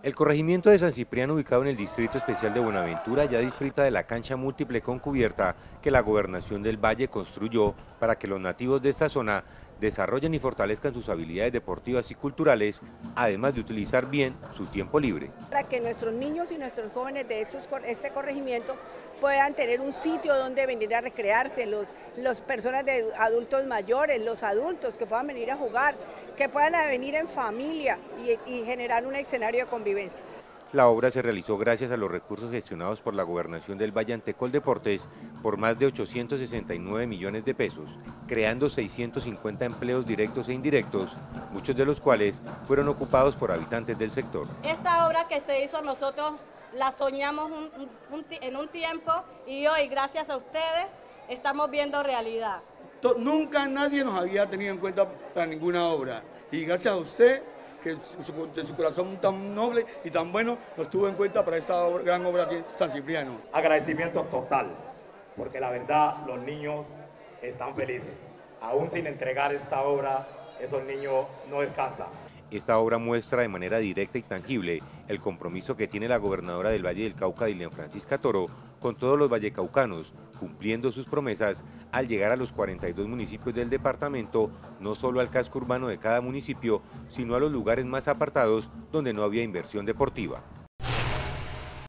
El corregimiento de San Cipriano, ubicado en el Distrito Especial de Buenaventura, ya disfruta de la cancha múltiple con cubierta que la Gobernación del Valle construyó para que los nativos de esta zona desarrollen y fortalezcan sus habilidades deportivas y culturales, además de utilizar bien su tiempo libre. Para que nuestros niños y nuestros jóvenes de estos, este corregimiento puedan tener un sitio donde venir a recrearse, los, las personas de adultos mayores, los adultos que puedan venir a jugar, que puedan venir en familia y, y generar un escenario de convivencia. La obra se realizó gracias a los recursos gestionados por la Gobernación del Valle Antecol Deportes por más de 869 millones de pesos, creando 650 empleos directos e indirectos, muchos de los cuales fueron ocupados por habitantes del sector. Esta obra que se hizo nosotros la soñamos en un tiempo y hoy, gracias a ustedes, estamos viendo realidad. Nunca nadie nos había tenido en cuenta para ninguna obra y gracias a usted que de su corazón tan noble y tan bueno nos tuvo en cuenta para esta gran obra aquí en San Cipriano. Agradecimiento total, porque la verdad los niños están felices. Aún sin entregar esta obra, esos niños no descansan. Esta obra muestra de manera directa y tangible el compromiso que tiene la gobernadora del Valle del Cauca, Dilian Francisca Toro, con todos los vallecaucanos, cumpliendo sus promesas al llegar a los 42 municipios del departamento, no solo al casco urbano de cada municipio, sino a los lugares más apartados donde no había inversión deportiva.